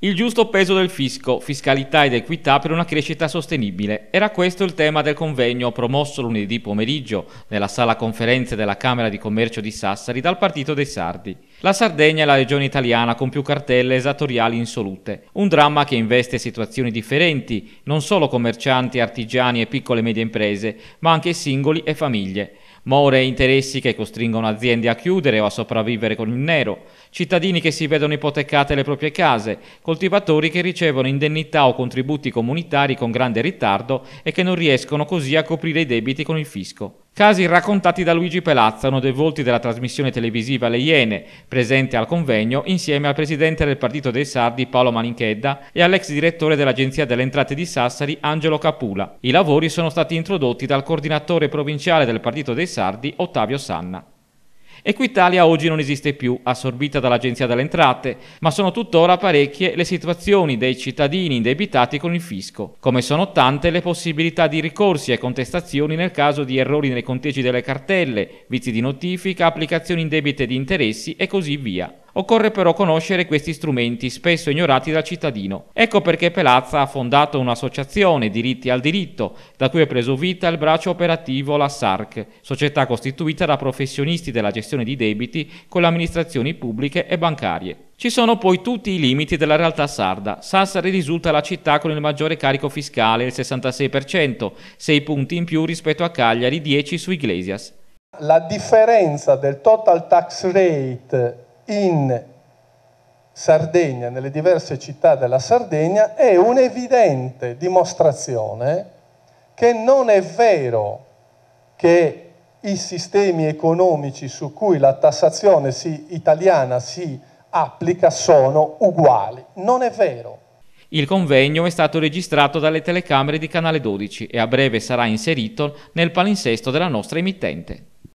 Il giusto peso del fisco, fiscalità ed equità per una crescita sostenibile. Era questo il tema del convegno promosso lunedì pomeriggio nella sala conferenze della Camera di Commercio di Sassari dal Partito dei Sardi. La Sardegna è la regione italiana con più cartelle esatoriali insolute. Un dramma che investe situazioni differenti, non solo commercianti, artigiani e piccole e medie imprese, ma anche singoli e famiglie. More e interessi che costringono aziende a chiudere o a sopravvivere con il nero, cittadini che si vedono ipotecate le proprie case, coltivatori che ricevono indennità o contributi comunitari con grande ritardo e che non riescono così a coprire i debiti con il fisco. Casi raccontati da Luigi Pelazza, uno dei volti della trasmissione televisiva Le Iene, presente al convegno insieme al presidente del Partito dei Sardi Paolo Maninchedda e all'ex direttore dell'Agenzia delle Entrate di Sassari Angelo Capula. I lavori sono stati introdotti dal coordinatore provinciale del Partito dei Sardi Ottavio Sanna. Equitalia oggi non esiste più, assorbita dall'Agenzia delle Entrate, ma sono tuttora parecchie le situazioni dei cittadini indebitati con il fisco, come sono tante le possibilità di ricorsi e contestazioni nel caso di errori nei conteggi delle cartelle, vizi di notifica, applicazioni indebite di interessi e così via. Occorre però conoscere questi strumenti, spesso ignorati dal cittadino. Ecco perché Pelazza ha fondato un'associazione, Diritti al Diritto, da cui è preso vita il braccio operativo la SARC, società costituita da professionisti della gestione di debiti con le amministrazioni pubbliche e bancarie. Ci sono poi tutti i limiti della realtà sarda. Sassari risulta la città con il maggiore carico fiscale, il 66%, 6 punti in più rispetto a Cagliari, 10 su Iglesias. La differenza del total tax rate in Sardegna, nelle diverse città della Sardegna, è un'evidente dimostrazione che non è vero che i sistemi economici su cui la tassazione si, italiana si applica sono uguali. Non è vero. Il convegno è stato registrato dalle telecamere di Canale 12 e a breve sarà inserito nel palinsesto della nostra emittente.